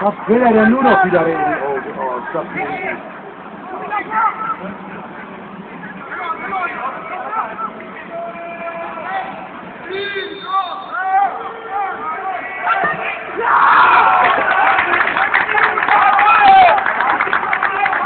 Was will er denn nur noch wieder reden? Oh, oh, stopp.